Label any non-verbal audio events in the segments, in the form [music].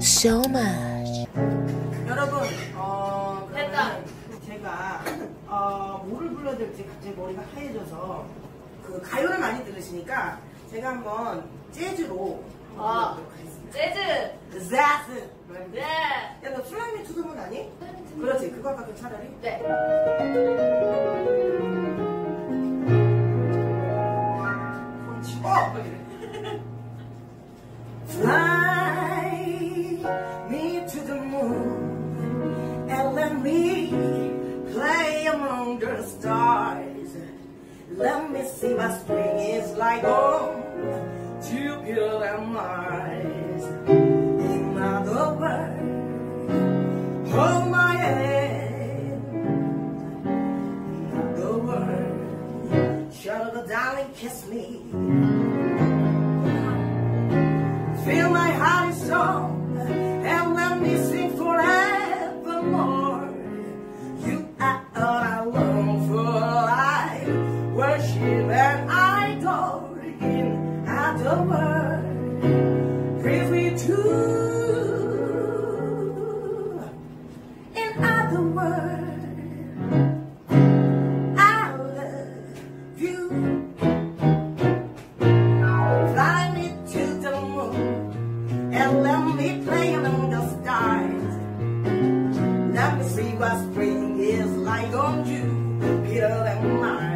so much. 여러분, 어, 됐다. 그러면 제가, 어, 뭐를 불러야 될지 갑자기 머리가 하얘져서, 그, 가요를 많이 들으시니까, 제가 한번 재즈로 아. 재즈. 재즈! 네. 야, 너 Fly Me to the Moon 아니? 그렇지, 그거 할까, 차라리? 네. 손치 [laughs] Let me see my spring is like on Jupiter and Mars. In other words, hold my hand. In other words, sugar darling, kiss me. In other words. Praise me too. In other words, I love you. Fly me to the moon and let me play among the stars. Let me see what spring is like on Jupiter and Mars.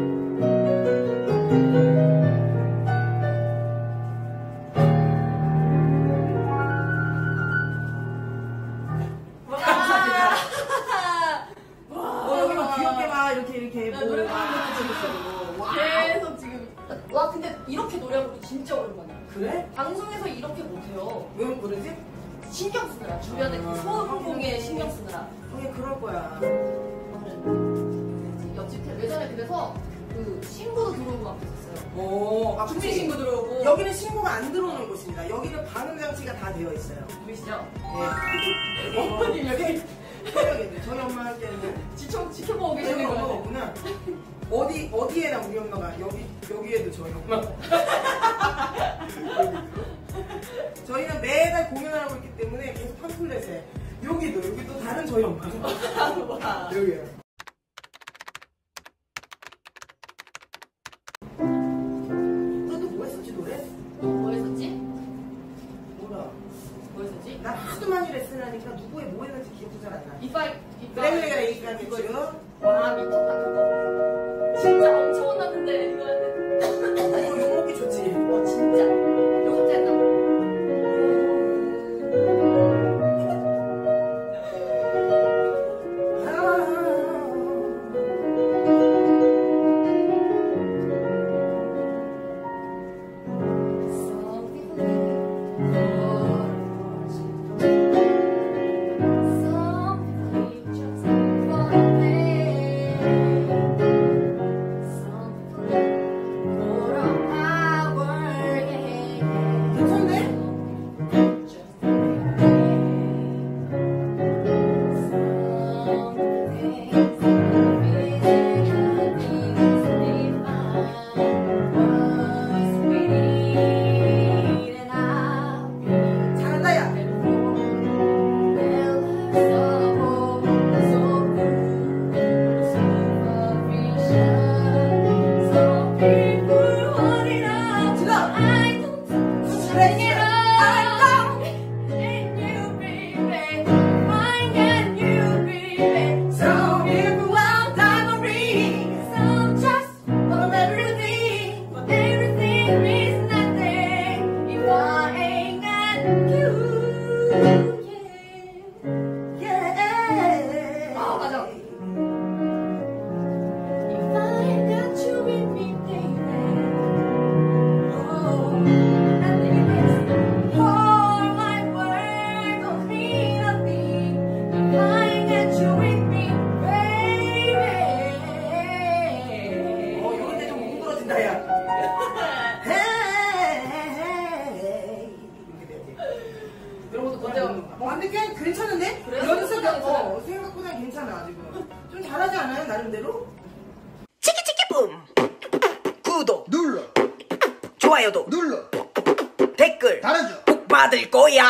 진짜 오랜만이야. 그래? 방송에서 이렇게 못해요. 왜 그러지? 신경 쓰느라. 주변에 그 소음 공에 신경 쓰느라. 그게 그럴 거야. 옆집 텔 예전에 그래서 그 신고도 들어오고 막 그랬었어요. 오, 아, 중지 신고 들어오고. 여기는 신고가 안 들어오는 곳입니다. 여기는 방음 장치가 다 되어 있어요. 보이시죠? 예. 어머님 여기 새벽인데 저희 엄마한테는 지켜, 지켜 어디 어디에나 우리 엄마가 여기 여기에도 저희 엄마. [laughs] 저희는 매달 공연을 하고 있기 때문에 계속 팜플렛에 여기도 여기 또 다른 저희 엄마. [laughs] 와. 여기요. 너도 뭐 했었지 노래? 뭐. 뭐 했었지? 난 하도 많이 레슨하니까 누구의 뭐 했는지 기억도 잘 안 나. 이빨, 이빨. 그래 그래 그래 이거 하겠죠. 와, 미쳤다, 그거. 진짜 엄 근데 꽤 괜찮은데? 그래요? 연습 생각보다 어, 생각보다 괜찮아 지금. 좀 잘하지 않아요 나름대로? 치키치키 붐. 구독. 눌러. 좋아요도. 눌러. 댓글. 달아줘. 꼭 받을 거야